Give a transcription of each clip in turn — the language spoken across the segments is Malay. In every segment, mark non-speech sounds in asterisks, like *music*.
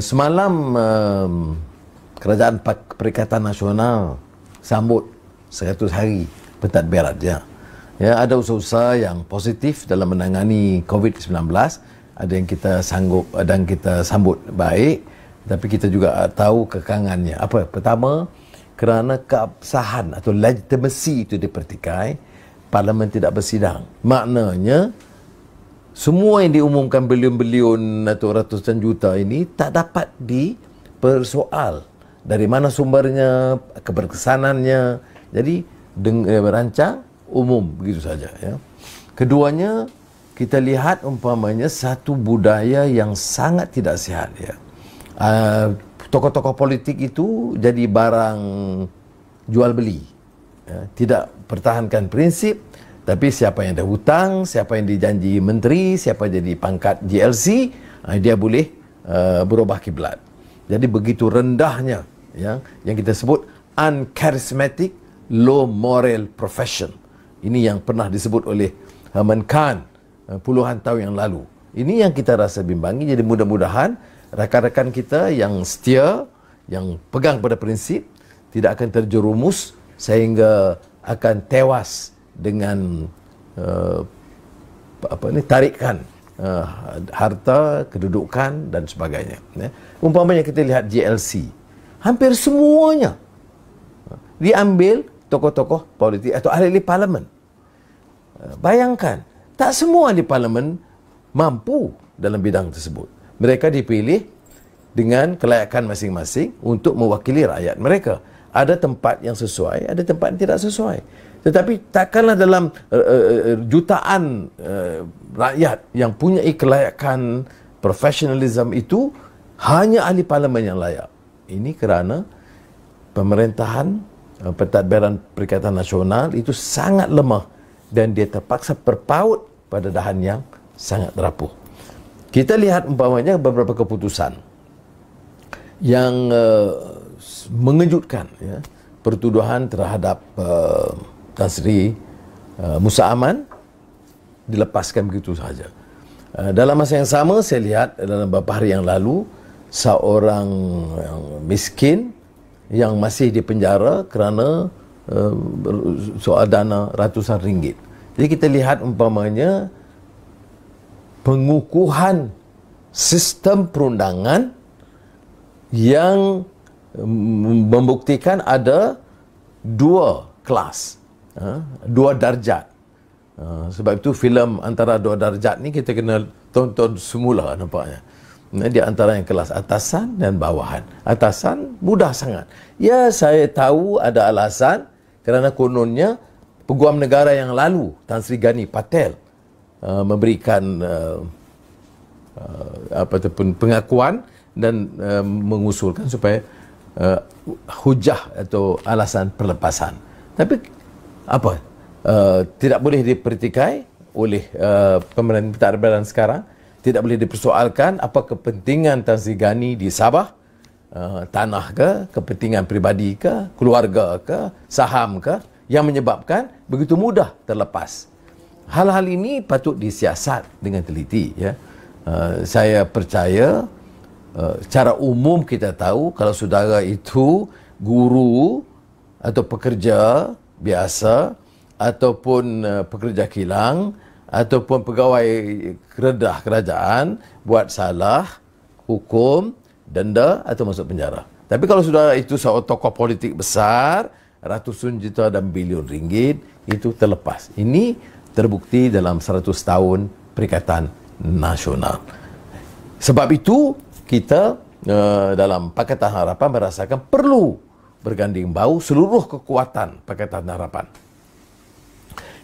Semalam um, Kerajaan Perikatan Nasional sambut 100 hari pentadbiran ya. Ya, ada usaha-usaha yang positif dalam menangani COVID-19. Ada yang kita sanggup dan kita sambut baik, tapi kita juga tahu kekangannya. Apa? Pertama, kerana keabsahan atau legitimacy itu dipertikai, parlimen tidak bersidang. Maknanya semua yang diumumkan bilion-bilion atau ratusan juta ini tak dapat dipersoal. Dari mana sumbernya keberkesanannya. Jadi dengan berancang umum begitu saja ya. Keduanya kita lihat umpamanya satu budaya yang sangat tidak sihat ya. Uh, tokoh-tokoh politik itu jadi barang jual beli ya. tidak pertahankan prinsip tapi siapa yang ada hutang, siapa yang dijanji menteri, siapa jadi pangkat GLC, ah, dia boleh uh, berubah kiblat. Jadi begitu rendahnya ya, yang kita sebut uncharismatic low moral profession. Ini yang pernah disebut oleh Herman Khan uh, puluhan tahun yang lalu. Ini yang kita rasa bimbangi. Jadi mudah-mudahan rakan-rakan kita yang setia, yang pegang pada prinsip, tidak akan terjerumus sehingga akan tewas dengan uh, apa ni tarikan uh, harta kedudukan dan sebagainya ya. umpamanya kita lihat GLC hampir semuanya diambil tokoh-tokoh politik atau ahli parlimen. Uh, bayangkan tak semua ahli parlimen mampu dalam bidang tersebut. Mereka dipilih dengan kelayakan masing-masing untuk mewakili rakyat mereka ada tempat yang sesuai ada tempat yang tidak sesuai tetapi takkanlah dalam uh, uh, jutaan uh, rakyat yang punya kelayakan profesionalism itu hanya ahli parlimen yang layak. Ini kerana pemerintahan uh, pentadbiran Perikatan Nasional itu sangat lemah dan dia terpaksa berpaut pada dahan yang sangat rapuh. Kita lihat umpamanya beberapa keputusan yang uh, mengejutkan ya, pertuduhan terhadap uh, Tan Sri uh, Musa Aman dilepaskan begitu saja. Uh, dalam masa yang sama saya lihat dalam beberapa hari yang lalu seorang yang miskin yang masih di penjara kerana uh, soal dana ratusan ringgit. Jadi kita lihat umpamanya pengukuhan sistem perundangan yang membuktikan ada dua kelas Ha? dua darjat. Ha, sebab itu filem antara dua darjat ni kita kena tonton semula nampaknya. Di antara yang kelas atasan dan bawahan. Atasan mudah sangat. Ya, saya tahu ada alasan kerana kononnya peguam negara yang lalu Tan Sri Gani Patel uh, memberikan apa ataupun pengakuan dan mengusulkan supaya uh, hujah atau alasan perlepasan. Tapi apa? Uh, tidak boleh dipertikai oleh uh, pemerintah Arbalan sekarang. Tidak boleh dipersoalkan apa kepentingan Tan Sri di Sabah uh, tanah ke kepentingan pribadi ke keluarga ke saham ke yang menyebabkan begitu mudah terlepas. Hal-hal ini patut disiasat dengan teliti ya. Uh, saya percaya uh, secara umum kita tahu kalau saudara itu guru atau pekerja biasa ataupun uh, pekerja kilang ataupun pegawai keredah kerajaan buat salah hukum denda atau masuk penjara. Tapi kalau sudah itu seorang tokoh politik besar ratusan juta dan bilion ringgit itu terlepas. Ini terbukti dalam 100 tahun Perikatan Nasional. Sebab itu kita uh, dalam Pakatan Harapan merasakan perlu berganding bau seluruh kekuatan Pakatan Harapan.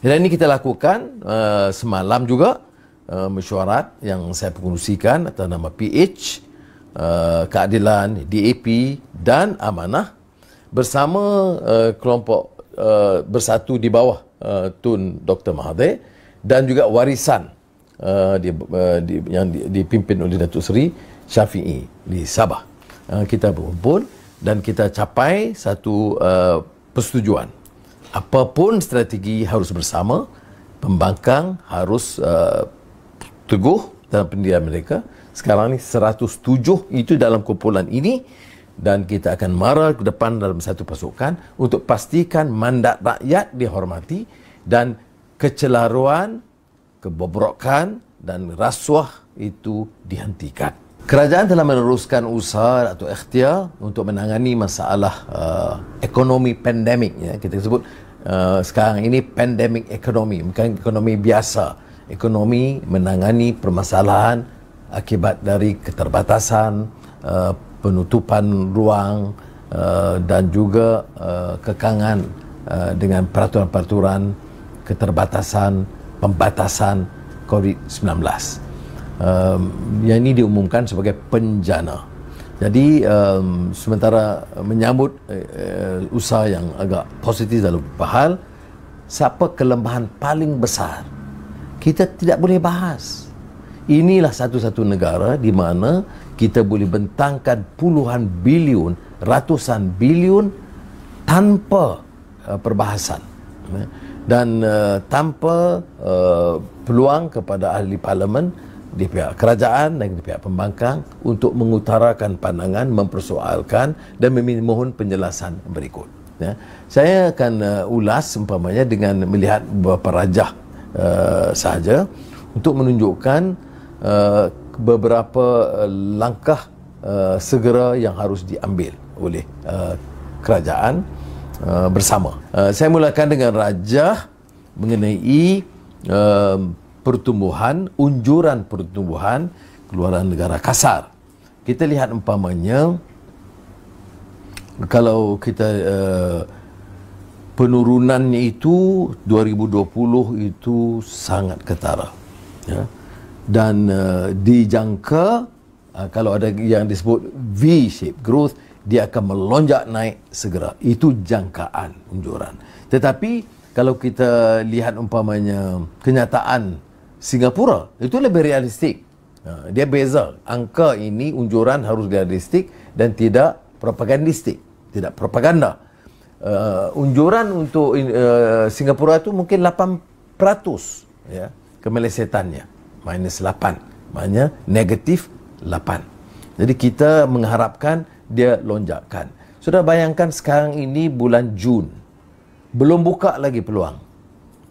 Dan ini kita lakukan uh, semalam juga uh, mesyuarat yang saya pengurusikan atas nama PH, uh, Keadilan, DAP dan Amanah bersama uh, kelompok uh, bersatu di bawah uh, Tun Dr. Mahathir dan juga warisan uh, di, uh, di, yang dipimpin oleh Datuk Seri Syafi'i di Sabah. Uh, kita berkumpul dan kita capai satu uh, persetujuan. Apapun strategi harus bersama, pembangkang harus uh, teguh dalam pendirian mereka. Sekarang ni 107 itu dalam kumpulan ini dan kita akan marah ke depan dalam satu pasukan untuk pastikan mandat rakyat dihormati dan kecelaruan, kebobrokan dan rasuah itu dihentikan. Kerajaan telah meneruskan usaha atau ikhtiar untuk menangani masalah uh, ekonomi pandemik ya kita sebut uh, sekarang ini pandemik ekonomi bukan ekonomi biasa ekonomi menangani permasalahan akibat dari keterbatasan uh, penutupan ruang uh, dan juga uh, kekangan uh, dengan peraturan-peraturan keterbatasan pembatasan COVID-19. Um, yang ini diumumkan sebagai penjana. Jadi um, sementara menyambut uh, usaha yang agak positif dalam hal, siapa kelemahan paling besar? Kita tidak boleh bahas. Inilah satu-satu negara di mana kita boleh bentangkan puluhan bilion, ratusan bilion tanpa uh, perbahasan dan uh, tanpa uh, peluang kepada ahli parlimen di pihak kerajaan dan di pihak pembangkang untuk mengutarakan pandangan, mempersoalkan dan memohon penjelasan berikut. Ya. Saya akan uh, ulas umpamanya dengan melihat beberapa rajah uh, sahaja untuk menunjukkan uh, beberapa uh, langkah uh, segera yang harus diambil oleh uh, kerajaan uh, bersama. Uh, saya mulakan dengan raja mengenai uh, pertumbuhan, unjuran pertumbuhan keluaran negara kasar. Kita lihat umpamanya kalau kita uh, penurunannya itu 2020 itu sangat ketara. Ya dan uh, dijangka uh, kalau ada yang disebut V shape growth dia akan melonjak naik segera itu jangkaan unjuran tetapi kalau kita lihat umpamanya kenyataan Singapura. Itu lebih realistik. Uh, dia beza. Angka ini unjuran harus realistik dan tidak propagandistik. Tidak propaganda. Uh, unjuran untuk uh, Singapura itu mungkin 8% ya kemelesetannya. Minus 8 maknanya negatif 8 jadi kita mengharapkan dia lonjakan. Sudah bayangkan sekarang ini bulan Jun. Belum buka lagi peluang.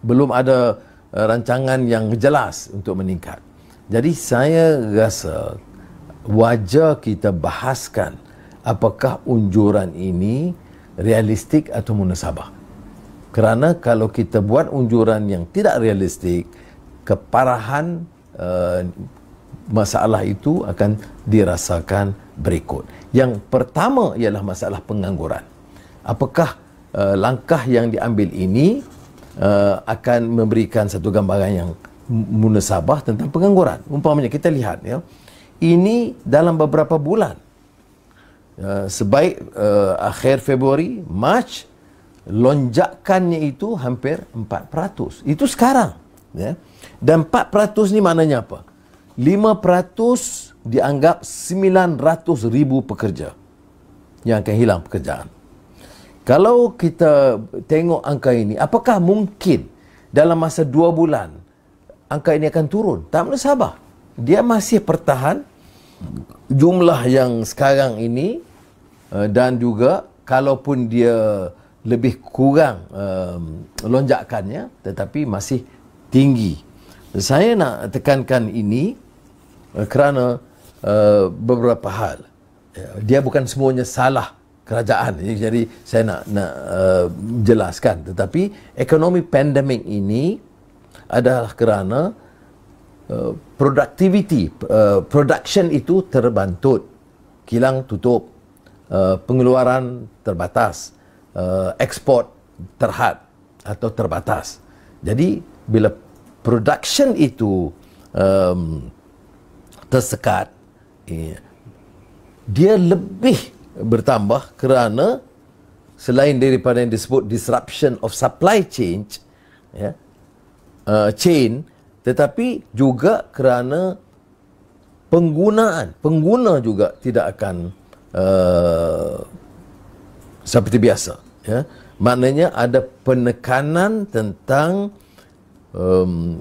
Belum ada rancangan yang jelas untuk meningkat jadi saya rasa wajar kita bahaskan apakah unjuran ini realistik atau munasabah kerana kalau kita buat unjuran yang tidak realistik keparahan uh, masalah itu akan dirasakan berikut. Yang pertama ialah masalah pengangguran. Apakah uh, langkah yang diambil ini uh, akan memberikan satu gambaran yang munasabah tentang pengangguran? Umpamanya kita lihat ya. Ini dalam beberapa bulan. Uh, sebaik uh, akhir Februari, Mac lonjakannya itu hampir 4%. Itu sekarang, ya. Dan 4% ni maknanya apa? 5% dianggap 900 ribu pekerja yang akan hilang pekerjaan. Kalau kita tengok angka ini, apakah mungkin dalam masa 2 bulan angka ini akan turun? Tak boleh sabar. Dia masih pertahan jumlah yang sekarang ini eh, dan juga kalaupun dia lebih kurang um, lonjakannya tetapi masih tinggi saya nak tekankan ini uh, kerana uh, beberapa hal. Dia bukan semuanya salah kerajaan. Jadi saya nak nak uh, jelaskan tetapi ekonomi pandemik ini adalah kerana uh, productivity uh, production itu terbantut. Kilang tutup. Uh, pengeluaran terbatas. Uh, ekspor terhad atau terbatas. Jadi bila production itu um, tersekat eh, dia lebih bertambah kerana selain daripada yang disebut disruption of supply chain ya uh, chain tetapi juga kerana penggunaan pengguna juga tidak akan uh, seperti biasa ya maknanya ada penekanan tentang um,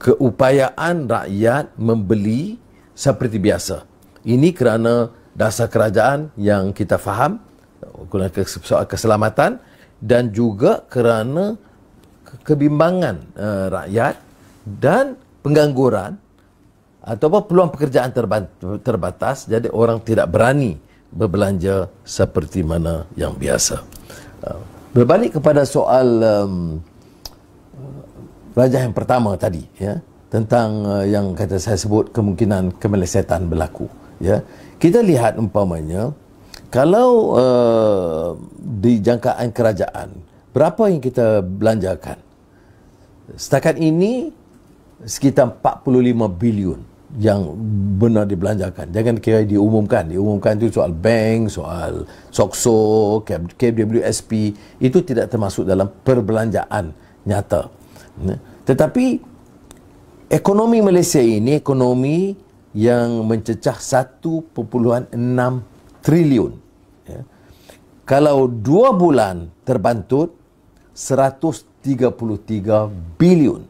keupayaan rakyat membeli seperti biasa. Ini kerana dasar kerajaan yang kita faham soal keselamatan dan juga kerana kebimbangan uh, rakyat dan pengangguran atau peluang pekerjaan terbatas jadi orang tidak berani berbelanja seperti mana yang biasa. Uh, berbalik kepada soal um, raja yang pertama tadi ya tentang uh, yang kata saya sebut kemungkinan kemelesetan berlaku ya kita lihat umpamanya kalau uh, di jangkaan kerajaan berapa yang kita belanjakan setakat ini sekitar 45 bilion yang benar dibelanjakan. Jangan kira diumumkan. Diumumkan itu soal bank, soal SOXO, KWSP. Itu tidak termasuk dalam perbelanjaan nyata. Tetapi ekonomi Malaysia ini ekonomi yang mencecah 1.6 triliun. Ya. Kalau dua bulan terbantut, 133 bilion.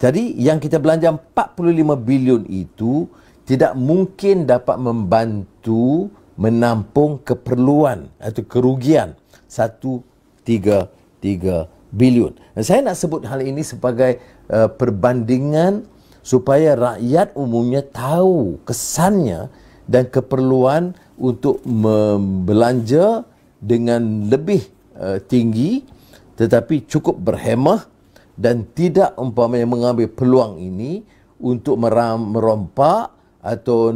Jadi yang kita belanja 45 bilion itu tidak mungkin dapat membantu menampung keperluan atau kerugian 133 bilion. Dan saya nak sebut hal ini sebagai uh, perbandingan supaya rakyat umumnya tahu kesannya dan keperluan untuk membelanja dengan lebih uh, tinggi tetapi cukup berhemah dan tidak umpamanya mengambil peluang ini untuk merompak atau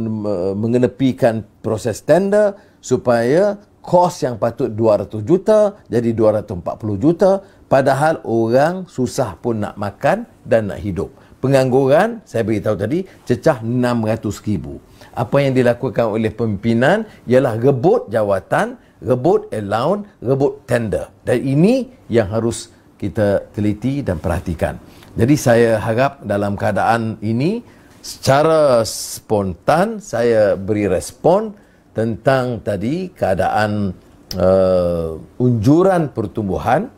mengenepikan proses tender supaya kos yang patut 200 juta jadi 240 juta padahal orang susah pun nak makan dan nak hidup. Pengangguran, saya beritahu tadi, cecah 600 ribu. Apa yang dilakukan oleh pimpinan ialah rebut jawatan, rebut allowance, rebut tender. Dan ini yang harus kita teliti dan perhatikan. Jadi saya harap dalam keadaan ini secara spontan saya beri respon tentang tadi keadaan uh, unjuran pertumbuhan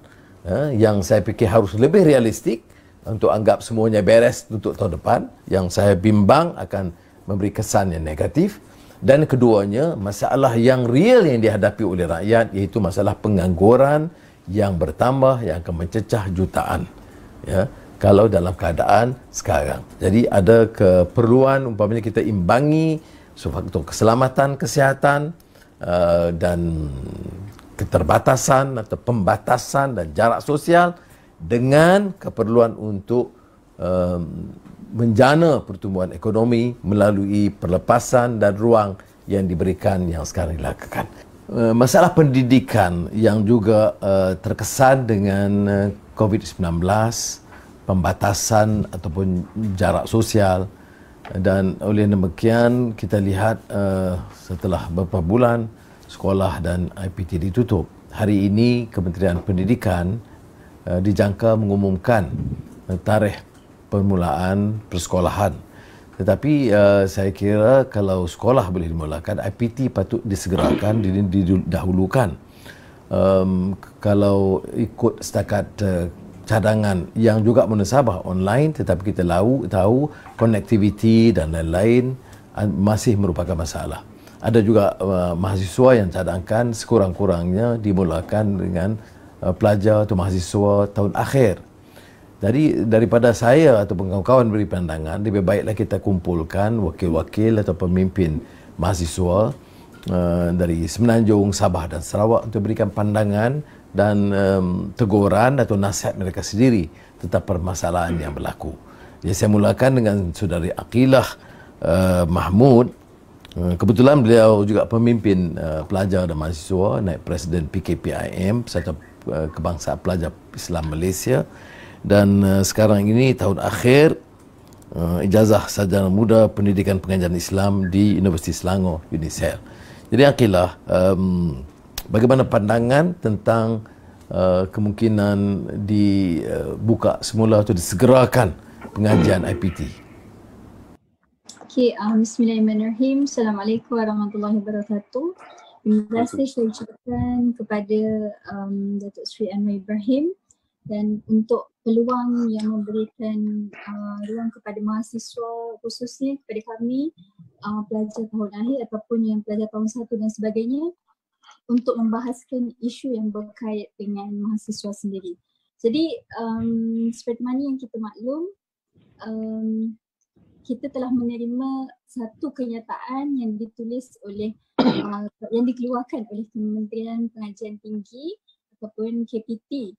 uh, yang saya fikir harus lebih realistik untuk anggap semuanya beres untuk tahun depan yang saya bimbang akan memberi kesan yang negatif dan keduanya masalah yang real yang dihadapi oleh rakyat iaitu masalah pengangguran yang bertambah yang akan mencecah jutaan ya kalau dalam keadaan sekarang. Jadi ada keperluan umpamanya kita imbangi faktor keselamatan kesihatan uh, dan keterbatasan atau pembatasan dan jarak sosial dengan keperluan untuk um, menjana pertumbuhan ekonomi melalui perlepasan dan ruang yang diberikan yang sekarang dilakukan. Eh, masalah pendidikan yang juga uh, terkesan dengan uh, COVID-19, pembatasan ataupun jarak sosial dan oleh demikian kita lihat uh, setelah beberapa bulan sekolah dan IPT ditutup. Hari ini Kementerian Pendidikan uh, dijangka mengumumkan uh, tarikh permulaan persekolahan tetapi uh, saya kira kalau sekolah boleh dimulakan, IPT patut disegerakan, didahulukan. Um, kalau ikut setakat cadangan yang juga menusabah online, tetapi kita tahu, tahu konektiviti dan lain-lain masih merupakan masalah. Ada juga uh, mahasiswa yang cadangkan sekurang-kurangnya dimulakan dengan uh, pelajar atau mahasiswa tahun akhir jadi daripada saya atau kawan-kawan beri pandangan, lebih baiklah kita kumpulkan wakil-wakil atau pemimpin mahasiswa uh, dari Semenanjung, Sabah dan Sarawak untuk berikan pandangan dan um, teguran atau nasihat mereka sendiri tentang permasalahan yang berlaku. Jadi saya mulakan dengan saudari Aqilah uh, Mahmud. Uh, kebetulan beliau juga pemimpin uh, pelajar dan mahasiswa, naik Presiden PKPIM, uh, kebangsaan pelajar Islam Malaysia dan uh, sekarang ini tahun akhir uh, ijazah sarjana muda pendidikan pengajaran Islam di Universiti Selangor UNISEL. Jadi akilah um, bagaimana pandangan tentang uh, kemungkinan dibuka uh, semula atau disegerakan pengajian IPT. Okay, um, Bismillahirrahmanirrahim. Assalamualaikum warahmatullahi wabarakatuh. Terima kasih saya ucapkan kepada um, Datuk Sri Anwar Ibrahim dan untuk peluang yang memberikan uh, ruang kepada mahasiswa khususnya kepada kami uh, pelajar tahun akhir ataupun yang pelajar tahun satu dan sebagainya untuk membahaskan isu yang berkait dengan mahasiswa sendiri. Jadi um, seperti mana yang kita maklum um, kita telah menerima satu kenyataan yang ditulis oleh *coughs* uh, yang dikeluarkan oleh Kementerian Pengajian Tinggi ataupun KPT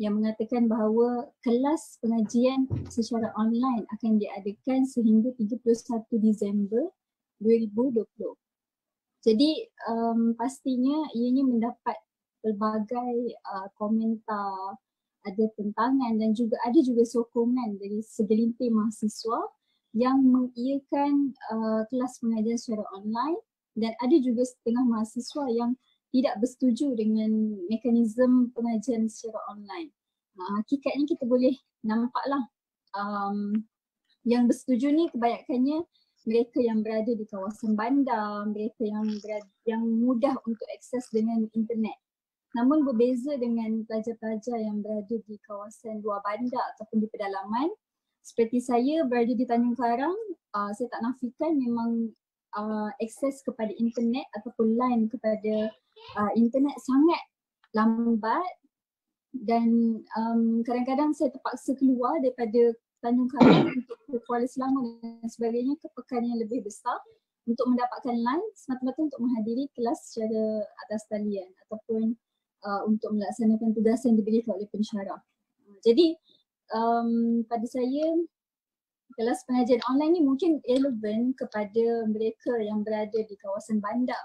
yang mengatakan bahawa kelas pengajian secara online akan diadakan sehingga 31 Disember 2020. Jadi um, pastinya ianya mendapat pelbagai uh, komentar, ada tentangan dan juga ada juga sokongan dari segelintir mahasiswa yang mengiyakan uh, kelas pengajian secara online dan ada juga setengah mahasiswa yang tidak bersetuju dengan mekanisme pengajian secara online. Uh, hakikatnya kita boleh nampaklah um, yang bersetuju ni kebanyakannya mereka yang berada di kawasan bandar, mereka yang berada, yang mudah untuk akses dengan internet. Namun berbeza dengan pelajar-pelajar yang berada di kawasan luar bandar ataupun di pedalaman, seperti saya berada di Tanjung Karang, uh, saya tak nafikan memang uh, akses kepada internet ataupun line kepada uh, internet sangat lambat dan um, kadang-kadang saya terpaksa keluar daripada Tanjung Karang *coughs* untuk ke Kuala Selangor dan sebagainya ke pekan yang lebih besar untuk mendapatkan line semata-mata untuk menghadiri kelas secara atas talian ataupun uh, untuk melaksanakan tugas yang diberikan oleh pensyarah. Jadi um, pada saya kelas pengajian online ni mungkin relevan kepada mereka yang berada di kawasan bandar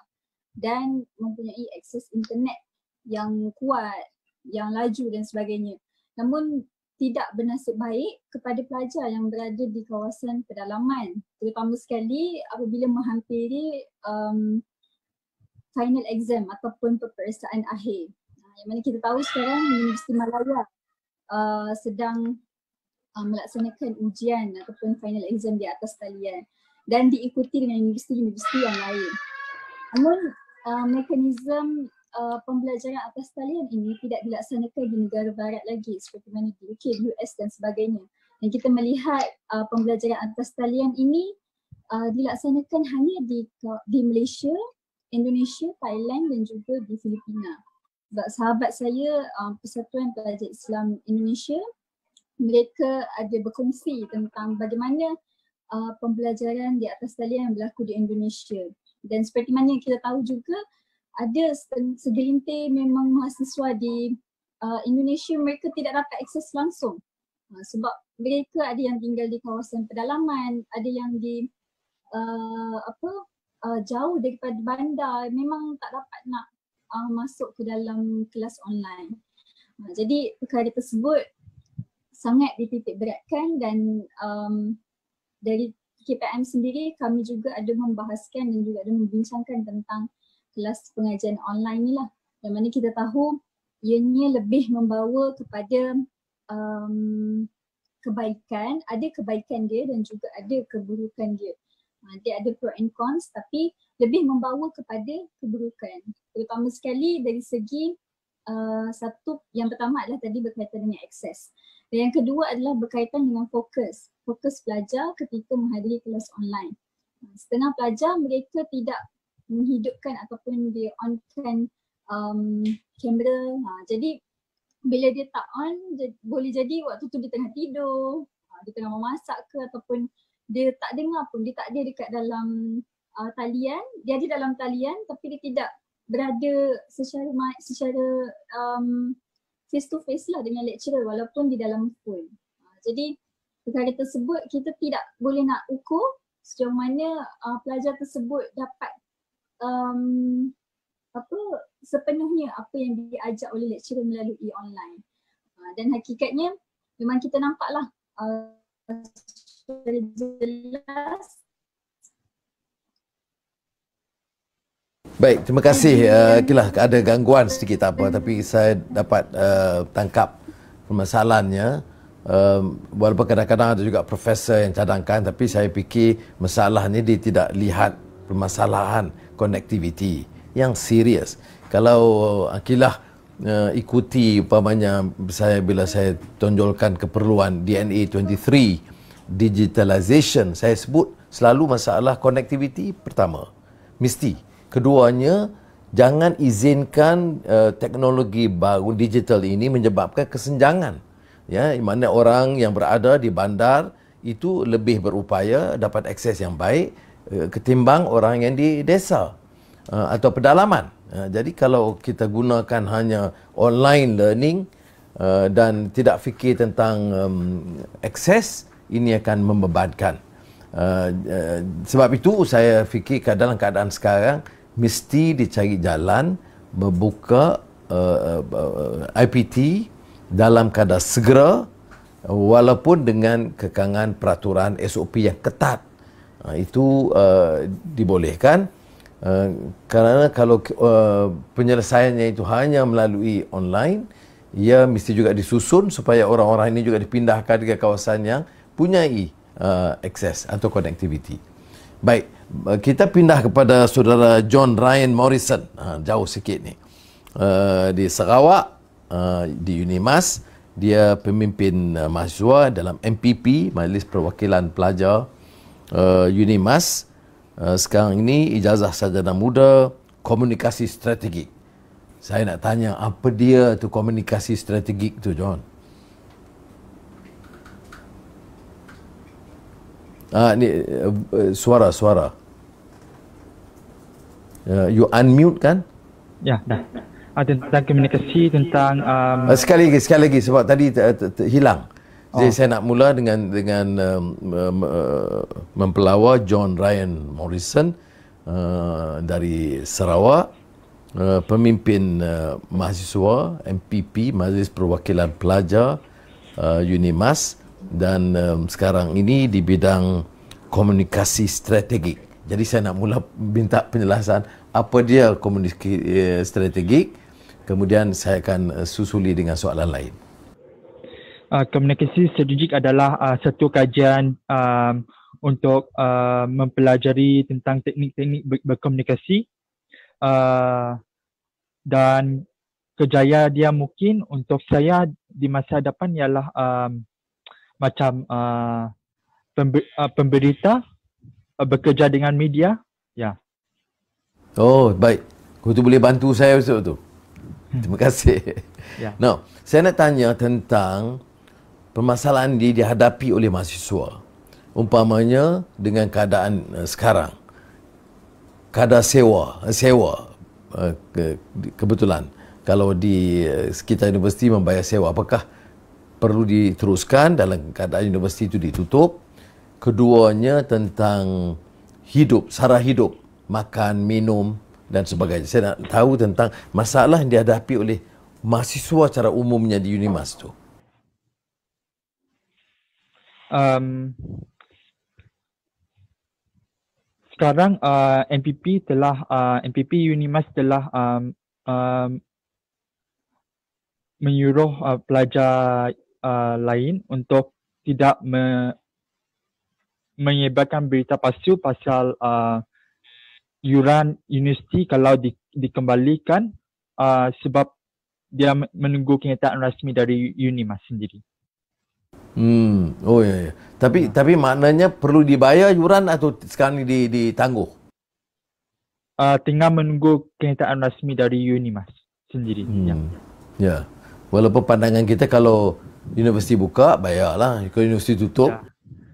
dan mempunyai akses internet yang kuat, yang laju dan sebagainya. Namun tidak bernasib baik kepada pelajar yang berada di kawasan pedalaman terutama sekali apabila menghampiri um, final exam ataupun peperiksaan akhir. Yang mana kita tahu sekarang Universiti Malaya uh, sedang uh, melaksanakan ujian ataupun final exam di atas talian dan diikuti dengan universiti-universiti yang lain. Namun uh, mekanisme uh, pembelajaran atas talian ini tidak dilaksanakan di negara barat lagi seperti mana di UK, US dan sebagainya. Dan kita melihat uh, pembelajaran atas talian ini uh, dilaksanakan hanya di di Malaysia, Indonesia, Thailand dan juga di Filipina. Sebab sahabat saya uh, Persatuan Pelajar Islam Indonesia mereka ada berkongsi tentang bagaimana uh, pembelajaran di atas talian yang berlaku di Indonesia. Dan seperti mana kita tahu juga ada segelintir memang mahasiswa di uh, Indonesia mereka tidak dapat akses langsung uh, sebab mereka ada yang tinggal di kawasan pedalaman, ada yang di uh, apa uh, jauh daripada bandar memang tak dapat nak uh, masuk ke dalam kelas online. Uh, jadi perkara tersebut sangat dititik beratkan dan um, dari KPM sendiri kami juga ada membahaskan dan juga ada membincangkan tentang kelas pengajian online ni lah yang mana kita tahu ianya lebih membawa kepada um, kebaikan, ada kebaikan dia dan juga ada keburukan dia. Uh, dia ada pro and cons tapi lebih membawa kepada keburukan. Terutama sekali dari segi uh, satu yang pertama adalah tadi berkaitan dengan akses. Dan yang kedua adalah berkaitan dengan fokus. Fokus pelajar ketika menghadiri kelas online. Setengah pelajar mereka tidak menghidupkan ataupun dia onkan um, kamera. Ha, jadi bila dia tak on, j- boleh jadi waktu tu dia tengah tidur, ha, dia tengah memasak ke ataupun dia tak dengar pun, dia tak ada dekat dalam uh, talian. Dia ada dalam talian tapi dia tidak berada secara secara um, face to face lah dengan lecturer walaupun di dalam phone. Ha, jadi perkara tersebut kita tidak boleh nak ukur sejauh mana uh, pelajar tersebut dapat um, apa sepenuhnya apa yang diajar oleh lecturer melalui online. Uh, dan hakikatnya memang kita nampaklah uh, jelas Baik, terima kasih. Uh, ada gangguan sedikit apa tapi saya dapat uh, tangkap permasalahannya. Uh, walaupun kadang-kadang ada juga profesor yang cadangkan tapi saya fikir masalah ni dia tidak lihat permasalahan connectivity yang serius. Kalau Akilah uh, ikuti umpamanya saya bila saya tonjolkan keperluan DNA 23 digitalization saya sebut selalu masalah connectivity pertama mesti keduanya jangan izinkan uh, teknologi baru digital ini menyebabkan kesenjangan. Ya mana orang yang berada di bandar itu lebih berupaya dapat akses yang baik uh, ketimbang orang yang di desa uh, atau pedalaman. Uh, jadi kalau kita gunakan hanya online learning uh, dan tidak fikir tentang um, akses ini akan membebankan. Uh, uh, sebab itu saya fikir dalam keadaan sekarang mesti dicari jalan membuka uh, uh, IPT dalam kadar segera walaupun dengan kekangan peraturan SOP yang ketat uh, itu uh, dibolehkan uh, kerana kalau uh, penyelesaiannya itu hanya melalui online ia mesti juga disusun supaya orang-orang ini juga dipindahkan ke kawasan yang punyai uh, akses atau connectivity. Baik, kita pindah kepada saudara John Ryan Morrison. Uh, jauh sikit ni. Uh, di Sarawak, uh, di Unimas. Dia pemimpin uh, mahasiswa dalam MPP, Majlis Perwakilan Pelajar uh, Unimas. Uh, sekarang ini ijazah sarjana muda komunikasi strategik. Saya nak tanya apa dia tu komunikasi strategik tu John? Ah ni uh, uh. Uh, you unmute kan? Ya, dah. Ah, tentang komunikasi tentang um... uh, sekali lagi sekali lagi sebab tadi hilang. Jadi oh. saya nak mula dengan dengan um, um, uh, mempelawar John Ryan Morrison uh, dari Sarawak, uh, pemimpin uh, mahasiswa MPP Majlis Perwakilan Pelajar uh, Unimas dan um, sekarang ini di bidang komunikasi strategik. Jadi saya nak mula minta penjelasan apa dia komunikasi uh, strategik. Kemudian saya akan uh, susuli dengan soalan lain. Uh, komunikasi strategik adalah uh, satu kajian um, untuk uh, mempelajari tentang teknik-teknik ber- berkomunikasi uh, dan kejayaan dia mungkin untuk saya di masa depan ialah um, macam uh, pember, uh, pemberita uh, bekerja dengan media? Ya. Oh baik. Kau tu boleh bantu saya besok tu. Hmm. terima kasih. Ya. *laughs* Now saya nak tanya tentang permasalahan ini dihadapi oleh mahasiswa. Umpamanya dengan keadaan uh, sekarang. Kadar sewa sewa uh, ke, kebetulan. Kalau di uh, sekitar universiti membayar sewa apakah perlu diteruskan dalam keadaan universiti itu ditutup. Keduanya tentang hidup, sara hidup, makan, minum dan sebagainya. Saya nak tahu tentang masalah yang dihadapi oleh mahasiswa secara umumnya di Unimas itu. Um, sekarang uh, MPP telah uh, MPP Unimas telah um, um, menyuruh uh, pelajar uh, lain untuk tidak me, menyebarkan berita palsu pasal uh, yuran universiti kalau di, dikembalikan uh, sebab dia menunggu kenyataan rasmi dari Unimas sendiri. Hmm, oh ya, ya. Tapi ya. tapi maknanya perlu dibayar yuran atau sekarang ini ditangguh? Uh, tinggal menunggu kenyataan rasmi dari Unimas sendiri. Hmm. Ya. ya. Walaupun pandangan kita kalau universiti buka bayarlah kalau universiti tutup ya.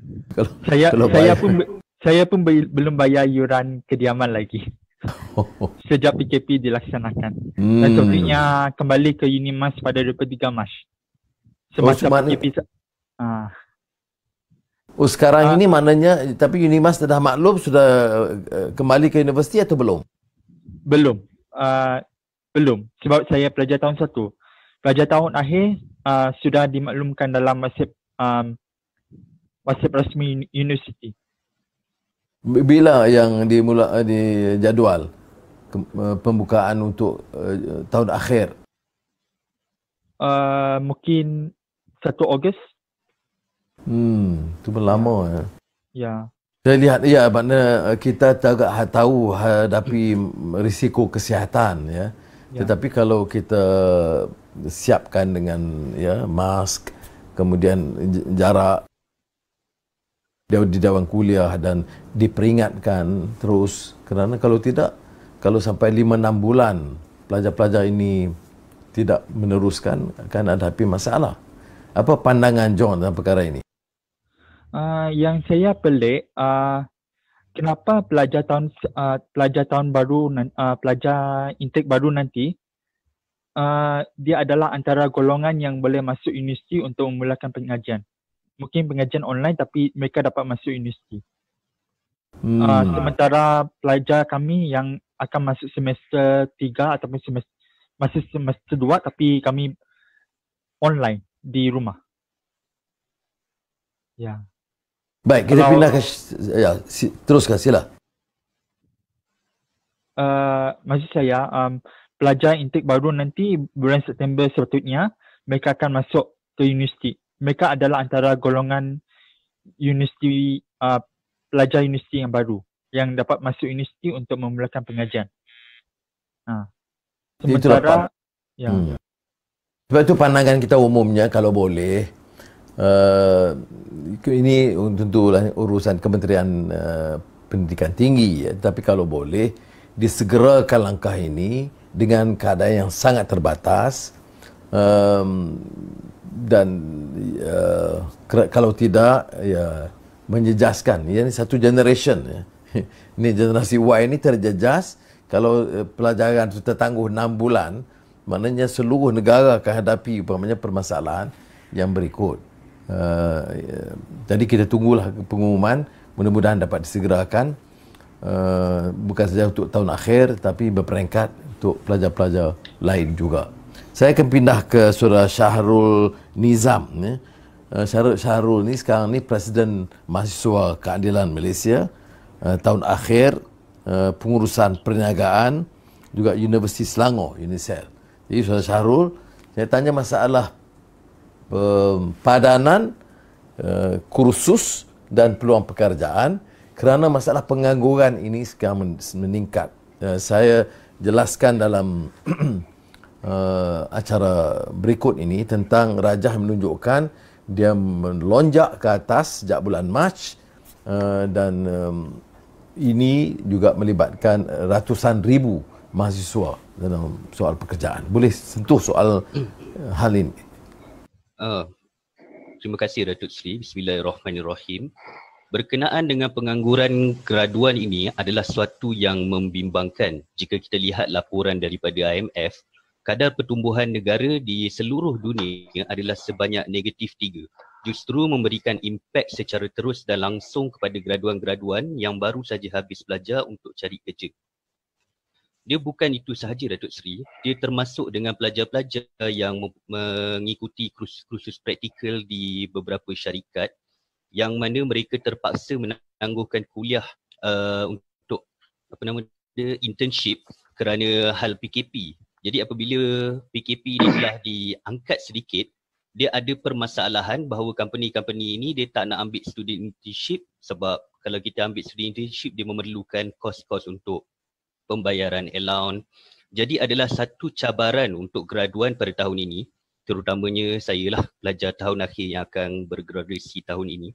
*laughs* kalau saya kalau saya bayar. pun saya pun belum bayar yuran kediaman lagi *laughs* sejak PKP dilaksanakan hmm. dan sebenarnya kembali ke Unimas pada 23 Mac semasa oh, PKP ah Oh sekarang uh, ini maknanya tapi Unimas sudah maklum sudah uh, kembali ke universiti atau belum? Belum. Uh, belum sebab saya pelajar tahun satu. Pelajar tahun akhir uh, sudah dimaklumkan dalam wasip um, wasip rasmi universiti. Bila yang dimula di jadual uh, pembukaan untuk uh, tahun akhir? Uh, mungkin 1 Ogos. Hmm, itu lama ya. Ya. Saya lihat ya makna kita agak tahu hadapi risiko kesihatan ya. Ya. Tetapi kalau kita siapkan dengan ya mask, kemudian jarak di dalam kuliah dan diperingatkan terus kerana kalau tidak kalau sampai 5 6 bulan pelajar-pelajar ini tidak meneruskan akan ada hadapi masalah. Apa pandangan John dalam perkara ini? Uh, yang saya pelik uh, kenapa pelajar tahun uh, pelajar tahun baru uh, pelajar intake baru nanti uh, dia adalah antara golongan yang boleh masuk universiti untuk memulakan pengajian. Mungkin pengajian online tapi mereka dapat masuk universiti. Hmm. Uh, sementara pelajar kami yang akan masuk semester 3 ataupun semester masih semester 2 tapi kami online di rumah. Ya. Baik, kita Kalau, pindah ke ya, si, teruskan sila. Uh, maksud saya um, pelajar intake baru nanti bulan September sepatutnya mereka akan masuk ke universiti. Mereka adalah antara golongan universiti uh, pelajar universiti yang baru yang dapat masuk universiti untuk memulakan pengajian. Ha. Sementara ya. Hmm. Sebab itu pandangan kita umumnya kalau boleh Uh, ini tentulah urusan Kementerian uh, Pendidikan Tinggi ya. tapi kalau boleh disegerakan langkah ini dengan keadaan yang sangat terbatas um, dan uh, kalau tidak ya menjejaskan. Ya ini satu generation ya. *laughs* ini generasi Y ini terjejas. Kalau uh, pelajaran itu tertangguh 6 bulan maknanya seluruh negara akan hadapi umpamanya permasalahan yang berikut. Uh, jadi kita tunggulah pengumuman. Mudah-mudahan dapat disegerakan. Uh, bukan saja untuk tahun akhir tapi berperingkat untuk pelajar-pelajar lain juga. Saya akan pindah ke saudara Syahrul Nizam ni. Uh, Syahrul, Syahrul ni sekarang ni Presiden Mahasiswa Keadilan Malaysia uh, tahun akhir uh, pengurusan perniagaan juga Universiti Selangor UNICEF. Jadi saudara Syahrul saya tanya masalah padanan kursus dan peluang pekerjaan kerana masalah pengangguran ini sekarang meningkat. Saya jelaskan dalam *clears throat* uh, acara berikut ini tentang Rajah menunjukkan dia melonjak ke atas sejak bulan Mac uh, dan um, ini juga melibatkan ratusan ribu mahasiswa dalam soal pekerjaan. Boleh sentuh soal uh, hal ini? Uh, terima kasih Datuk Sri. Bismillahirrahmanirrahim. Berkenaan dengan pengangguran graduan ini adalah suatu yang membimbangkan jika kita lihat laporan daripada IMF kadar pertumbuhan negara di seluruh dunia adalah sebanyak negatif tiga. Justru memberikan impak secara terus dan langsung kepada graduan-graduan yang baru saja habis belajar untuk cari kerja dia bukan itu sahaja Datuk Seri, dia termasuk dengan pelajar-pelajar yang mengikuti kursus praktikal di beberapa syarikat yang mana mereka terpaksa menangguhkan kuliah uh, untuk apa nama dia internship kerana hal PKP. Jadi apabila PKP ini telah diangkat sedikit, dia ada permasalahan bahawa company-company ini dia tak nak ambil student internship sebab kalau kita ambil student internship dia memerlukan kos-kos untuk pembayaran allowance. Jadi adalah satu cabaran untuk graduan pada tahun ini, terutamanya saya lah pelajar tahun akhir yang akan bergraduasi tahun ini.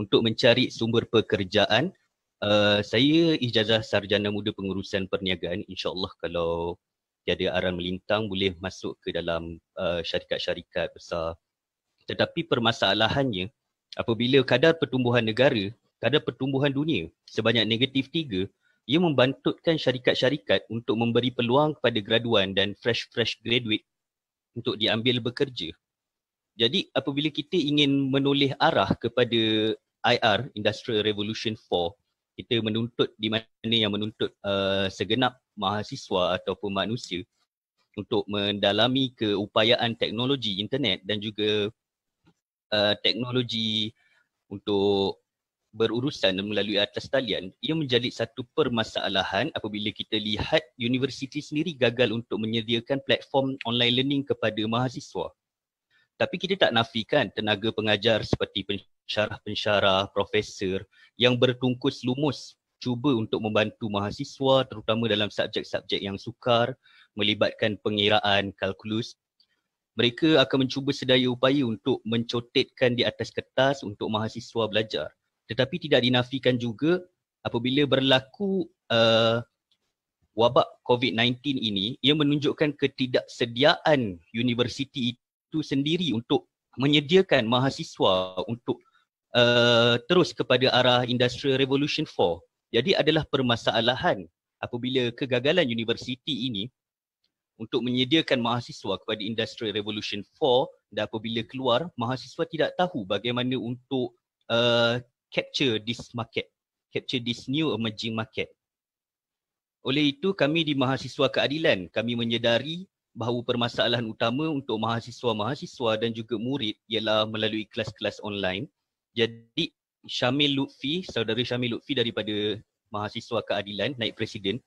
Untuk mencari sumber pekerjaan, uh, saya ijazah sarjana muda pengurusan perniagaan. InsyaAllah kalau tiada aran melintang boleh masuk ke dalam uh, syarikat-syarikat besar. Tetapi permasalahannya, apabila kadar pertumbuhan negara, kadar pertumbuhan dunia sebanyak negatif tiga, ia membantutkan syarikat-syarikat untuk memberi peluang kepada graduan dan fresh-fresh graduate untuk diambil bekerja. Jadi apabila kita ingin menoleh arah kepada IR, Industrial Revolution 4, kita menuntut di mana yang menuntut uh, segenap mahasiswa ataupun manusia untuk mendalami keupayaan teknologi internet dan juga uh, teknologi untuk berurusan melalui atas talian, ia menjadi satu permasalahan apabila kita lihat universiti sendiri gagal untuk menyediakan platform online learning kepada mahasiswa. Tapi kita tak nafikan tenaga pengajar seperti pensyarah-pensyarah, profesor yang bertungkus lumus cuba untuk membantu mahasiswa terutama dalam subjek-subjek yang sukar melibatkan pengiraan kalkulus. Mereka akan mencuba sedaya upaya untuk mencotetkan di atas kertas untuk mahasiswa belajar. Tetapi tidak dinafikan juga apabila berlaku uh, wabak COVID-19 ini, ia menunjukkan ketidaksediaan universiti itu sendiri untuk menyediakan mahasiswa untuk uh, terus kepada arah Industrial Revolution 4. Jadi adalah permasalahan apabila kegagalan universiti ini untuk menyediakan mahasiswa kepada Industrial Revolution 4 dan apabila keluar, mahasiswa tidak tahu bagaimana untuk uh, capture this market, capture this new emerging market. Oleh itu kami di Mahasiswa Keadilan kami menyedari bahawa permasalahan utama untuk mahasiswa-mahasiswa dan juga murid ialah melalui kelas-kelas online. Jadi Syamil Lutfi, saudara Syamil Lutfi daripada Mahasiswa Keadilan, naik presiden,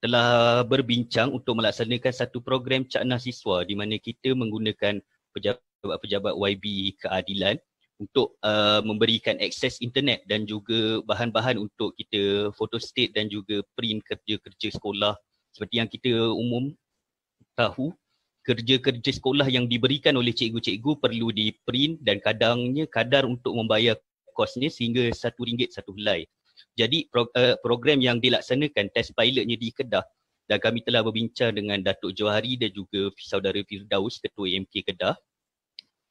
telah berbincang untuk melaksanakan satu program cakna siswa di mana kita menggunakan pejabat-pejabat YB Keadilan untuk uh, memberikan akses internet dan juga bahan-bahan untuk kita photostate dan juga print kerja-kerja sekolah. Seperti yang kita umum tahu kerja-kerja sekolah yang diberikan oleh cikgu-cikgu perlu di print dan kadangnya kadar untuk membayar kosnya sehingga satu ringgit satu helai. Jadi pro, uh, program yang dilaksanakan test pilotnya di Kedah dan kami telah berbincang dengan Datuk Johari dan juga saudara Firdaus Ketua AMK Kedah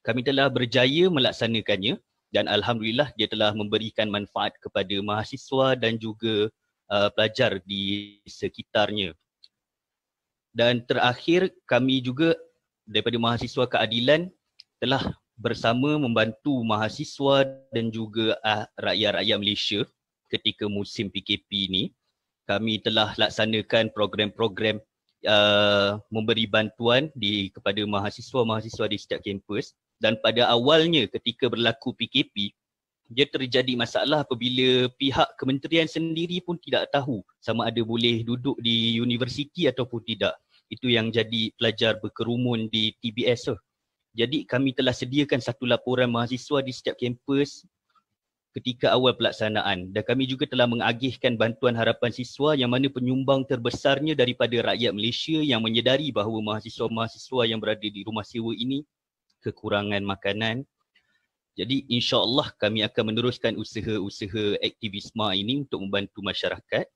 kami telah berjaya melaksanakannya dan alhamdulillah dia telah memberikan manfaat kepada mahasiswa dan juga uh, pelajar di sekitarnya. Dan terakhir kami juga daripada mahasiswa keadilan telah bersama membantu mahasiswa dan juga uh, rakyat-rakyat Malaysia ketika musim PKP ini. Kami telah laksanakan program-program uh, memberi bantuan di kepada mahasiswa-mahasiswa di setiap kampus dan pada awalnya ketika berlaku PKP dia terjadi masalah apabila pihak kementerian sendiri pun tidak tahu sama ada boleh duduk di universiti ataupun tidak. Itu yang jadi pelajar berkerumun di TBS tu. Jadi kami telah sediakan satu laporan mahasiswa di setiap kampus ketika awal pelaksanaan dan kami juga telah mengagihkan bantuan harapan siswa yang mana penyumbang terbesarnya daripada rakyat Malaysia yang menyedari bahawa mahasiswa-mahasiswa yang berada di rumah sewa ini kekurangan makanan. Jadi insya-Allah kami akan meneruskan usaha-usaha aktivisme ini untuk membantu masyarakat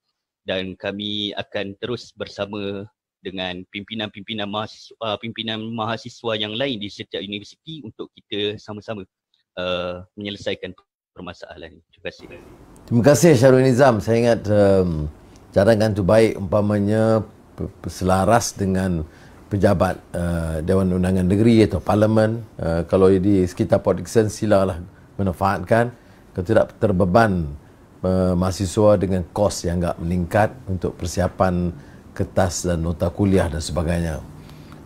dan kami akan terus bersama dengan pimpinan-pimpinan mahasiswa, uh, pimpinan mahasiswa yang lain di setiap universiti untuk kita sama-sama uh, menyelesaikan permasalahan ini. Terima kasih. Terima kasih Syarul Nizam. Saya ingat um, cadangan itu baik umpamanya selaras dengan pejabat uh, Dewan Undangan Negeri atau Parlimen uh, kalau di sekitar Port Dickson silalah manfaatkan kalau tidak terbeban uh, mahasiswa dengan kos yang agak meningkat untuk persiapan kertas dan nota kuliah dan sebagainya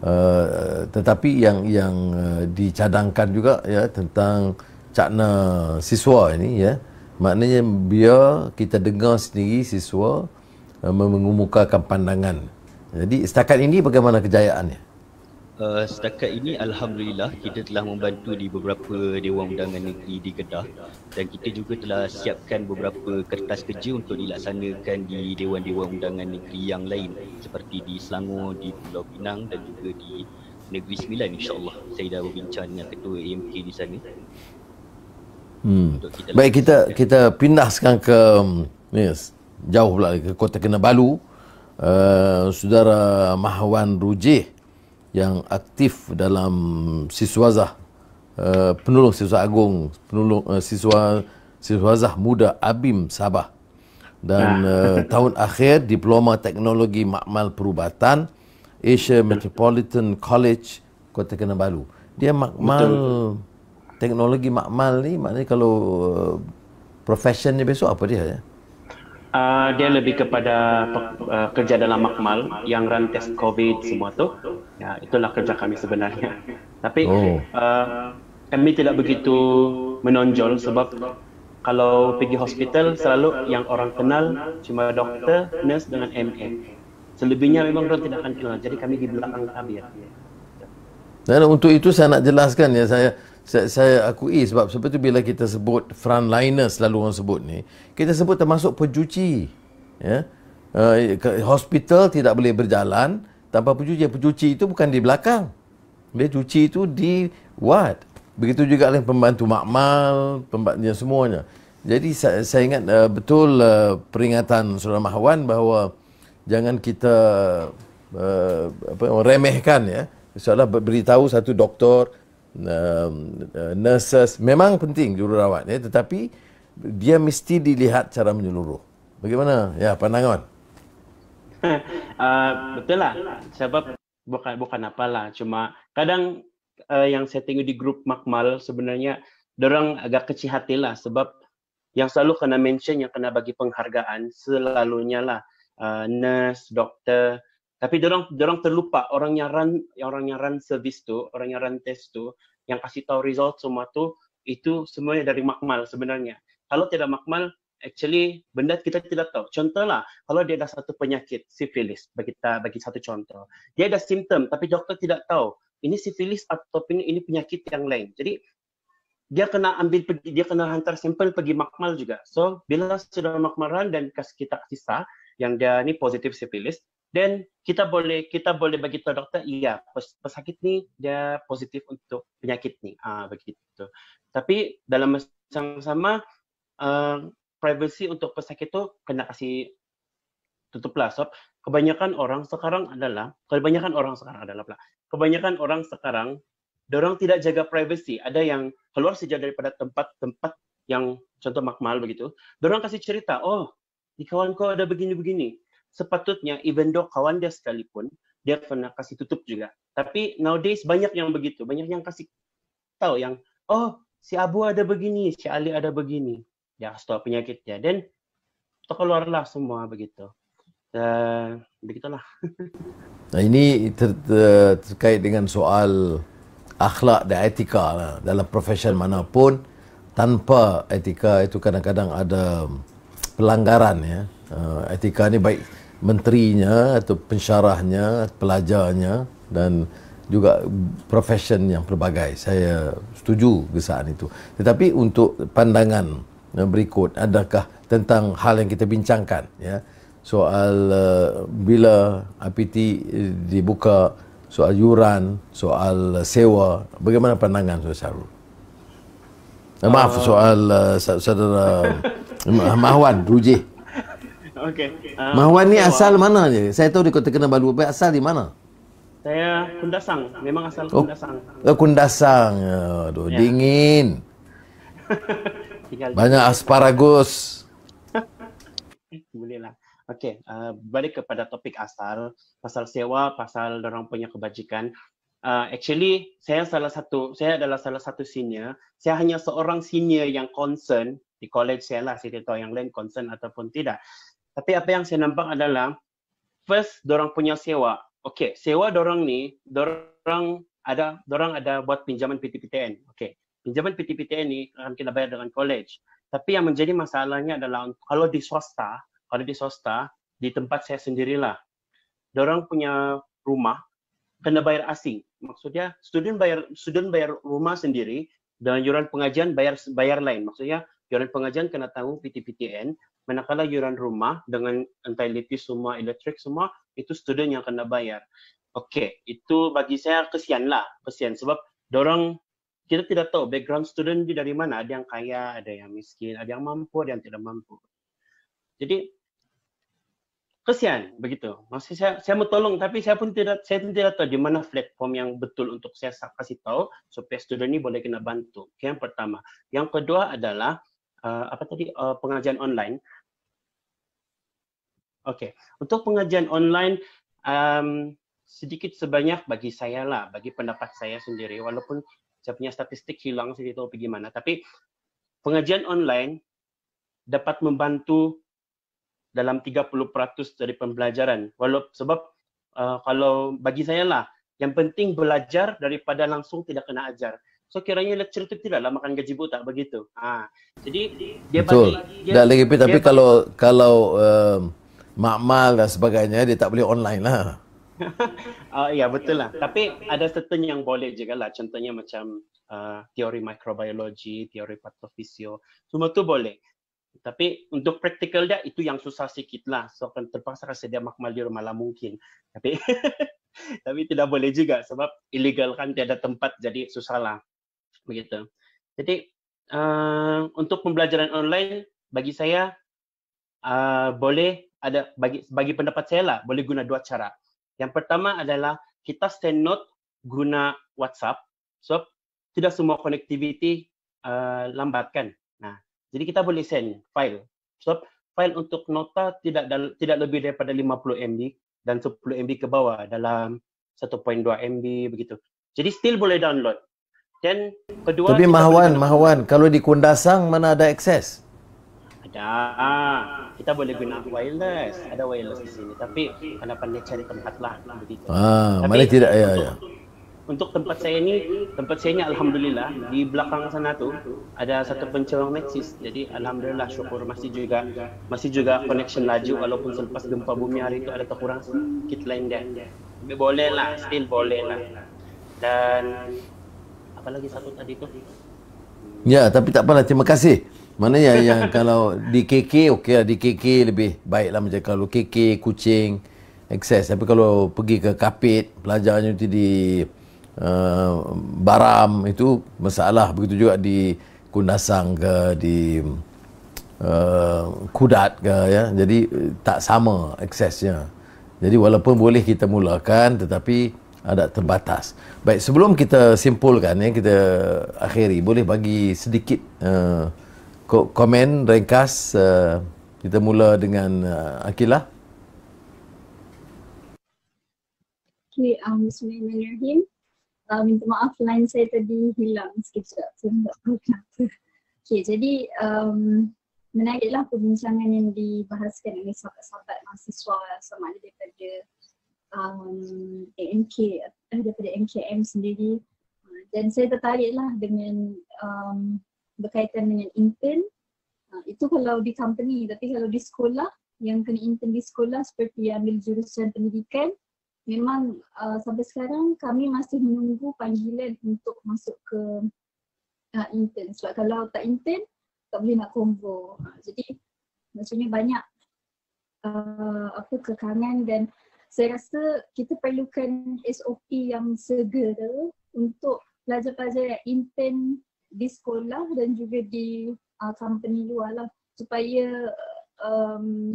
uh, tetapi yang yang uh, dicadangkan juga ya tentang cakna siswa ini ya maknanya biar kita dengar sendiri siswa uh, mengemukakan pandangan jadi setakat ini bagaimana kejayaannya? Uh, setakat ini Alhamdulillah kita telah membantu di beberapa Dewan Undangan Negeri di Kedah dan kita juga telah siapkan beberapa kertas kerja untuk dilaksanakan di Dewan-Dewan Undangan Negeri yang lain seperti di Selangor, di Pulau Pinang dan juga di Negeri Sembilan insyaAllah. Saya dah berbincang dengan Ketua AMK di sana. Hmm. Kita Baik kita kita pindah sekarang ke yes, jauh pula ke Kota Kinabalu uh, saudara Mahwan Rujih yang aktif dalam siswazah uh, penolong siswa agung penolong uh, siswa siswazah muda Abim Sabah. Dan uh, *laughs* tahun akhir diploma teknologi makmal perubatan Asia Metropolitan College Kota Kinabalu. Dia makmal Betul. teknologi makmal ni maknanya kalau uh, profesionnya besok apa dia ya Uh, dia lebih kepada uh, kerja dalam makmal yang run test COVID semua tu. Ya, itulah kerja kami sebenarnya. *laughs* Tapi oh. uh, kami tidak begitu menonjol sebab kalau pergi hospital selalu yang orang kenal cuma doktor, nurse dengan MA. Selebihnya memang orang tidak akan kenal. Jadi kami di belakang tabir. Dan untuk itu saya nak jelaskan ya saya saya, saya akui sebab seperti bila kita sebut frontliner selalu orang sebut ni kita sebut termasuk pencuci ya. Uh, hospital tidak boleh berjalan tanpa pencuci pencuci itu bukan di belakang. Dia cuci itu di what begitu juga dengan pembantu makmal pembantu semuanya. Jadi saya, saya ingat uh, betul uh, peringatan saudara Mahwan bahawa jangan kita uh, apa remehkan ya. Seolah beritahu satu doktor uh, nurses memang penting jururawat ya tetapi dia mesti dilihat secara menyeluruh. Bagaimana? Ya, pandangan. *laughs* uh, betul lah. Sebab bukan bukan apalah, cuma kadang uh, yang saya tengok di grup Makmal sebenarnya orang agak kecil hati lah sebab yang selalu kena mention yang kena bagi penghargaan selalunya lah uh, nurse, doktor, tapi orang orang terlupa orang yang run orang yang run service tu, orang yang run test tu, yang kasih tahu result semua tu itu semuanya dari makmal sebenarnya. Kalau tidak makmal, actually benda kita tidak tahu. Contohlah, kalau dia ada satu penyakit sifilis, bagi kita bagi satu contoh. Dia ada simptom tapi doktor tidak tahu ini sifilis atau ini, penyakit yang lain. Jadi dia kena ambil dia kena hantar sampel pergi makmal juga. So bila sudah makmalan dan kasih kita sisa yang dia ni positif sifilis, then kita boleh kita boleh bagi tahu doktor iya pesakit ni dia positif untuk penyakit ni. Ah begitu. Tapi dalam masa yang sama uh, privacy untuk pesakit tu kena kasih tutup lah. Sebab kebanyakan orang sekarang adalah kebanyakan orang sekarang adalah kebanyakan orang sekarang orang tidak jaga privacy. Ada yang keluar saja daripada tempat-tempat yang contoh makmal begitu orang kasih cerita oh di kawan kau ada begini-begini sepatutnya even though kawan dia sekalipun dia pernah kasih tutup juga. Tapi nowadays banyak yang begitu, banyak yang kasih tahu yang oh si Abu ada begini, si Ali ada begini. Ya stop penyakitnya dan terkeluarlah semua begitu. Dan begitulah. *laughs* Nah ini ter, ter, terkait dengan soal akhlak dan etika lah. dalam profesion manapun tanpa etika itu kadang-kadang ada pelanggaran ya. Uh, etika ni baik menterinya atau pensyarahnya, pelajarnya dan juga profession yang pelbagai. Saya setuju gesaan itu. Tetapi untuk pandangan berikut adakah tentang hal yang kita bincangkan ya soal uh, bila APT dibuka soal yuran soal sewa bagaimana pandangan Saudara *laughs* Syarul uh, maaf soal uh, saudara Mahwan Rujih Okey. Uh, Mahwan ni asal mana je? Saya tahu di Kota Kinabalu. Asal di mana? Saya Kundasang. Memang asal oh, Kundasang. Oh, Kundasang. Aduh, ya. dingin. *laughs* Banyak asparagus. *laughs* Boleh lah. Okey, uh, balik kepada topik asal. Pasal sewa, pasal orang punya kebajikan. Uh, actually, saya salah satu, saya adalah salah satu senior. Saya hanya seorang senior yang concern di college saya lah. Saya tidak tahu yang lain concern ataupun tidak. Tapi apa yang saya nampak adalah first dorang punya sewa. Okey, sewa dorang ni, dorang ada dorang ada buat pinjaman PTPTN. Okey. Pinjaman PTPTN ni akan kita bayar dengan college. Tapi yang menjadi masalahnya adalah kalau di swasta, kalau di swasta di tempat saya sendirilah. Dorang punya rumah kena bayar asing. Maksudnya student bayar student bayar rumah sendiri dan yuran pengajian bayar bayar lain. Maksudnya yuran pengajian kena tanggung PTPTN manakala yuran rumah dengan entirety semua elektrik semua itu student yang kena bayar. Okey, itu bagi saya kesian lah, kesian sebab orang kita tidak tahu background student di dari mana, ada yang kaya, ada yang miskin, ada yang mampu, ada yang tidak mampu. Jadi kesian begitu. Maksud saya saya mau tolong tapi saya pun tidak saya pun tidak tahu di mana platform yang betul untuk saya kasih tahu supaya student ini boleh kena bantu. Okay, yang pertama. Yang kedua adalah uh, apa tadi uh, pengajian online. Okey, untuk pengajian online um, sedikit sebanyak bagi saya lah, bagi pendapat saya sendiri, walaupun saya punya statistik hilang, saya tahu pergi mana. Tapi pengajian online dapat membantu dalam 30% dari pembelajaran. Walau sebab uh, kalau bagi saya lah, yang penting belajar daripada langsung tidak kena ajar. So kiranya lecturer itu tidaklah makan gaji buta begitu. Ha. Jadi dia Betul. bagi dia, lagi tapi kalau kalau um, makmal dan sebagainya dia tak boleh online lah. uh, *laughs* ya betul lah. Tapi ada certain yang boleh juga lah. Contohnya macam uh, teori mikrobiologi, teori patofisio, semua tu boleh. Tapi untuk praktikal dia itu yang susah sikit lah. So akan terpaksa rasa dia makmal di rumah lah mungkin. Tapi *laughs* tapi tidak boleh juga sebab illegal kan tiada tempat jadi susah lah. Begitu. Jadi uh, untuk pembelajaran online bagi saya uh, boleh ada bagi bagi pendapat saya lah boleh guna dua cara. Yang pertama adalah kita stand note guna WhatsApp. So tidak semua connectivity uh, lambat kan. Nah, jadi kita boleh send file. So file untuk nota tidak tidak lebih daripada 50 MB dan 10 MB ke bawah dalam 1.2 MB begitu. Jadi still boleh download. Dan kedua Tapi Mahwan, Mahwan, kalau di Kundasang mana ada akses? Ada. Kita boleh guna wireless. Ada wireless di sini. Tapi pandai-pandai cari tempat lah. Begitu. Ah, mana tidak? Ya, ya untuk tempat saya ni tempat saya ni alhamdulillah di belakang sana tu ada satu pencawang Maxis jadi alhamdulillah syukur masih juga masih juga connection laju walaupun selepas gempa bumi hari itu ada terkurang sedikit lain dia boleh lah still boleh lah dan apa lagi satu tadi tu ya tapi tak apalah terima kasih mana yang, yang *laughs* kalau di KK okey lah. Di KK lebih baik lah macam kalau KK kucing akses tapi kalau pergi ke kapit pelajarnya itu di uh, Baram itu masalah. Begitu juga di Kundasang ke di uh, Kudat ke ya. Jadi tak sama aksesnya jadi walaupun boleh kita mulakan tetapi ada terbatas. Baik sebelum kita simpulkan ya kita akhiri boleh bagi sedikit uh, komen ringkas uh, kita mula dengan uh, Akilah Okay, um, Bismillahirrahmanirrahim. Uh, minta maaf line saya tadi hilang sekejap. Saya tak tahu kenapa. Okay, jadi um, menariklah perbincangan yang dibahaskan oleh sahabat-sahabat mahasiswa sama ada daripada um, AMK, eh, daripada MKM sendiri. Uh, dan saya tertariklah dengan um, berkaitan dengan intern. Uh, itu kalau di company, tapi kalau di sekolah, yang kena intern di sekolah seperti ambil jurusan pendidikan, memang uh, sampai sekarang kami masih menunggu panggilan untuk masuk ke uh, intern sebab kalau tak intern tak boleh nak combo. Uh, jadi maksudnya banyak uh, apa kekangan dan saya rasa kita perlukan SOP yang segera untuk pelajar-pelajar yang intern di sekolah dan juga di uh, company luar lah. Supaya um,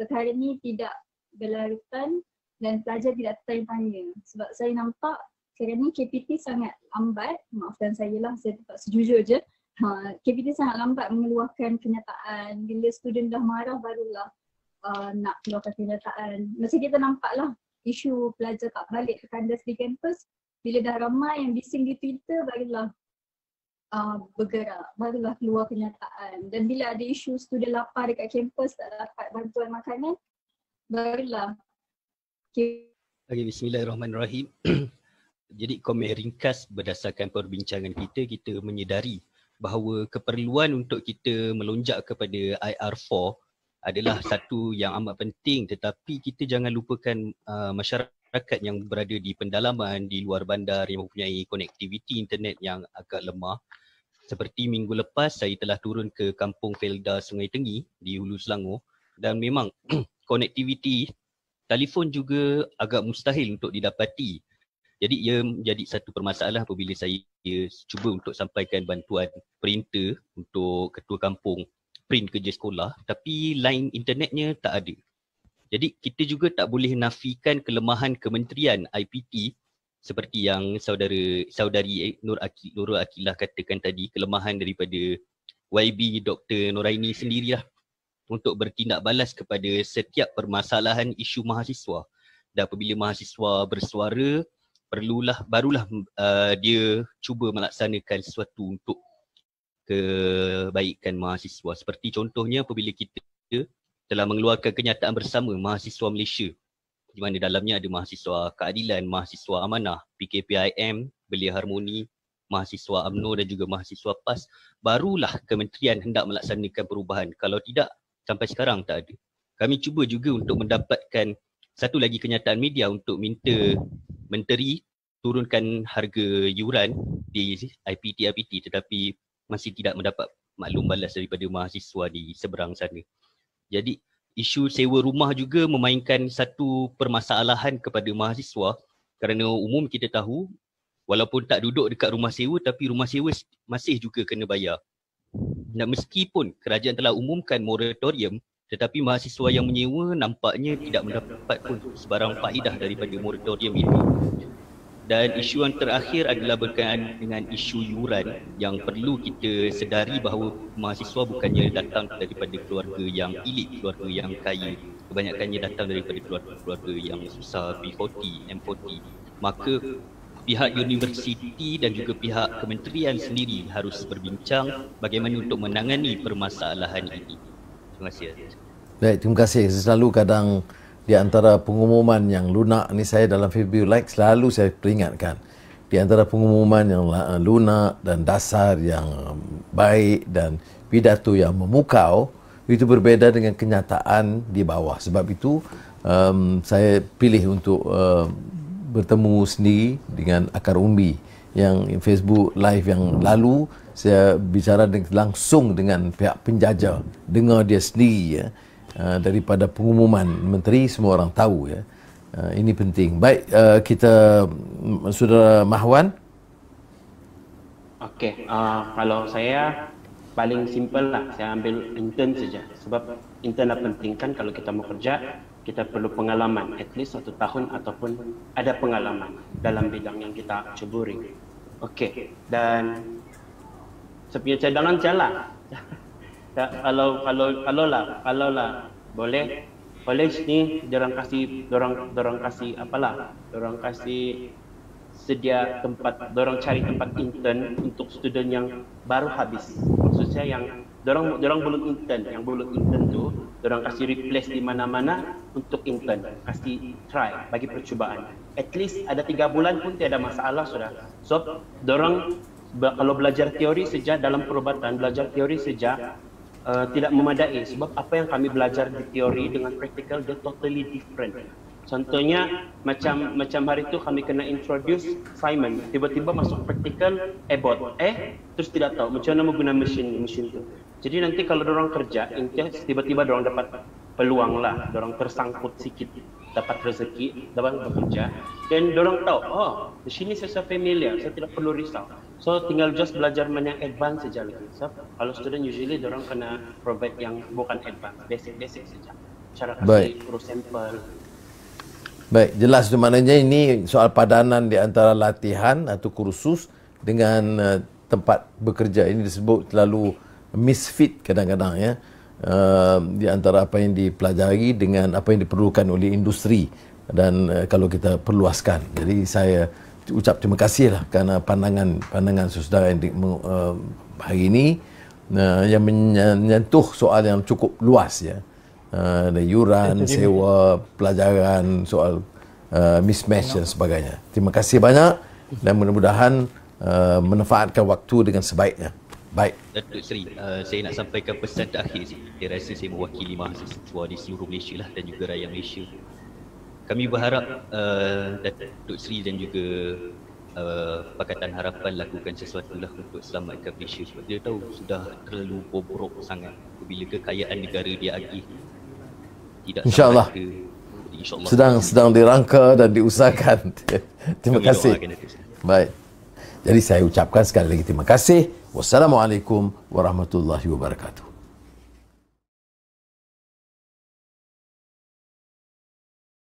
perkara ni tidak berlarutan dan pelajar tidak tanya-tanya sebab saya nampak sekarang ni KPT sangat lambat. Maafkan saya lah saya tetap sejujur je. Ha, KPT sangat lambat mengeluarkan kenyataan. Bila student dah marah barulah uh, nak keluarkan kenyataan. Masa kita nampak lah isu pelajar tak balik ke kandas di kampus bila dah ramai yang bising di Twitter barulah uh, bergerak barulah keluar kenyataan dan bila ada isu student lapar dekat kampus tak dapat bantuan makanan barulah Okay, bismillahirrahmanirrahim. *clears throat* Jadi komen ringkas berdasarkan perbincangan kita, kita menyedari bahawa keperluan untuk kita melonjak kepada IR4 adalah satu yang amat penting tetapi kita jangan lupakan uh, masyarakat yang berada di pendalaman di luar bandar yang mempunyai konektiviti internet yang agak lemah. Seperti minggu lepas saya telah turun ke kampung Felda Sungai Tengi di Hulu Selangor dan memang *clears throat* konektiviti telefon juga agak mustahil untuk didapati. Jadi ia menjadi satu permasalahan apabila saya cuba untuk sampaikan bantuan printer untuk ketua kampung print kerja sekolah tapi line internetnya tak ada. Jadi kita juga tak boleh nafikan kelemahan kementerian IPT seperti yang saudara saudari Nur Akil Nurul Akilah katakan tadi kelemahan daripada YB Dr. Noraini sendirilah untuk bertindak balas kepada setiap permasalahan isu mahasiswa. Dan apabila mahasiswa bersuara, perlulah barulah uh, dia cuba melaksanakan sesuatu untuk kebaikan mahasiswa. Seperti contohnya apabila kita telah mengeluarkan kenyataan bersama mahasiswa Malaysia di mana dalamnya ada mahasiswa keadilan, mahasiswa amanah, PKPIM, Belia Harmoni, mahasiswa UMNO dan juga mahasiswa PAS, barulah kementerian hendak melaksanakan perubahan. Kalau tidak, sampai sekarang tak ada. Kami cuba juga untuk mendapatkan satu lagi kenyataan media untuk minta menteri turunkan harga yuran di IPT IPT tetapi masih tidak mendapat maklum balas daripada mahasiswa di seberang sana. Jadi isu sewa rumah juga memainkan satu permasalahan kepada mahasiswa kerana umum kita tahu walaupun tak duduk dekat rumah sewa tapi rumah sewa masih juga kena bayar. Dan meskipun kerajaan telah umumkan moratorium tetapi mahasiswa yang menyewa nampaknya tidak mendapat pun sebarang faedah daripada moratorium itu. Dan isu yang terakhir adalah berkaitan dengan isu yuran yang perlu kita sedari bahawa mahasiswa bukannya datang daripada keluarga yang elit, keluarga yang kaya. Kebanyakannya datang daripada keluarga-keluarga yang susah, B40, M40. Maka pihak universiti dan juga pihak kementerian sendiri harus berbincang bagaimana untuk menangani permasalahan ini. Terima kasih. Baik, terima kasih. Selalu kadang di antara pengumuman yang lunak ni saya dalam Facebook like selalu saya peringatkan. Di antara pengumuman yang lunak dan dasar yang baik dan pidato yang memukau itu berbeza dengan kenyataan di bawah. Sebab itu um, saya pilih untuk uh, bertemu sendiri dengan akar umbi yang Facebook live yang lalu. Saya bicara langsung dengan pihak penjajah. Dengar dia sendiri ya Uh, daripada pengumuman. Menteri semua orang tahu ya. Uh, ini penting. Baik uh, kita mm, saudara Mahwan. Okey uh, kalau saya paling simple lah. Saya ambil intern saja. Sebab intern dah penting kan kalau kita mau kerja kita perlu pengalaman. At least satu tahun ataupun ada pengalaman dalam bidang yang kita ceburi. Okey dan sepinya cadangan jalan *laughs* kalau kalau kalau lah kalau lah boleh college ni orang kasih orang orang kasih apalah orang kasih sedia tempat orang cari tempat intern untuk student yang baru habis. Maksudnya yang orang orang belum intern yang belum intern tu orang kasih replace di mana-mana untuk intern kasih try bagi percubaan. At least ada tiga bulan pun tiada masalah sudah. So orang kalau belajar teori sejak dalam perubatan belajar teori sejak uh, tidak memadai sebab apa yang kami belajar di teori dengan praktikal dia totally different. Contohnya macam macam hari itu kami kena introduce Simon, tiba-tiba masuk praktikal ebot, eh terus tidak tahu macam mana menggunakan mesin mesin itu. Jadi nanti kalau orang kerja, tiba-tiba orang dapat peluang lah, orang tersangkut sikit dapat rezeki, dapat bekerja dan orang tahu, oh di sini saya familiar, saya tidak perlu risau. So tinggal just belajar mana yang advance saja lagi. So kalau student usually orang kena provide yang bukan advance, basic-basic saja. Cara kasih pro sampel. Baik, jelas itu maknanya ini soal padanan di antara latihan atau kursus dengan uh, tempat bekerja ini disebut terlalu misfit kadang-kadang ya. Uh, di antara apa yang dipelajari dengan apa yang diperlukan oleh industri dan uh, kalau kita perluaskan. Jadi saya ucap terima kasih lah kerana pandangan pandangan saudara yang di, uh, hari ini uh, yang menyentuh soal yang cukup luas ya. Uh, ada yuran sewa pelajaran soal uh, mismatch dan sebagainya. Terima kasih banyak dan mudah-mudahan uh, manfaatkan waktu dengan sebaiknya. Baik. Datuk Seri uh, saya nak sampaikan pesan terakhir saya rasa saya mewakili mahasiswa di seluruh Malaysia lah dan juga rakyat Malaysia kami berharap uh, Datuk Sri dan juga uh, Pakatan Harapan lakukan sesuatu lah untuk selamatkan Malaysia sebab dia tahu sudah terlalu bobrok sangat. Bila kekayaan negara dia agih tidak InsyaAllah. InsyaAllah. Sedang sedang dirangka dan diusahakan. *laughs* Terima kami kasih. baik. Jadi saya ucapkan sekali lagi terima kasih. Wassalamualaikum warahmatullahi wabarakatuh